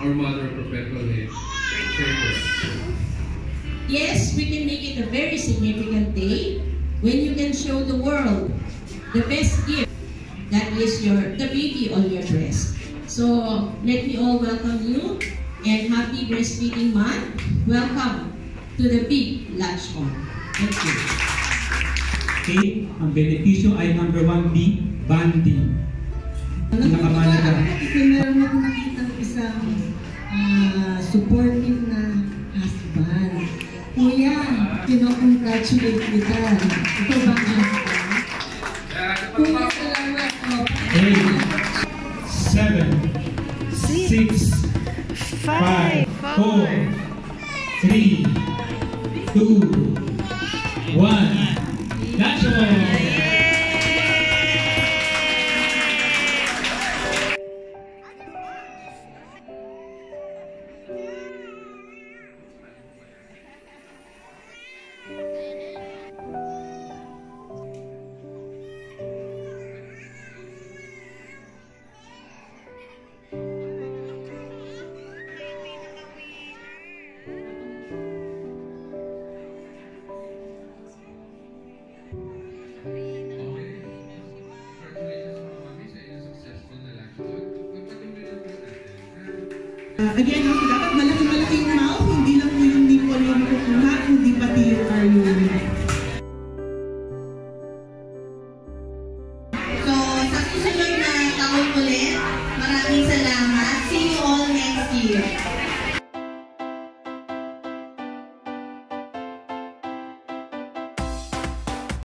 our Mother Perpetually. Us. Yes, we can make it a very significant day when you can show the world the best gift that is your the baby on your breast. So let me all welcome you and happy breastfeeding month. Welcome to the big lunch hall. Thank you. Okay, ang benepisyo ay number 1B, bonding. Pinakamahalaga. Kasi meron ako nakita isang ah, supportive na husband. Kuya, kita. Ito ba ang husband? Kuya, salamat. 8, 7, 6, 5, 4, 3, 2, 1. That's! Uh, again, no, dapat malaki-malaki yung mouth, hindi lang po yung nipple yung kukuha, kundi pati yung arlure. So, sa susunod na taon ulit, maraming salamat. See you all next year.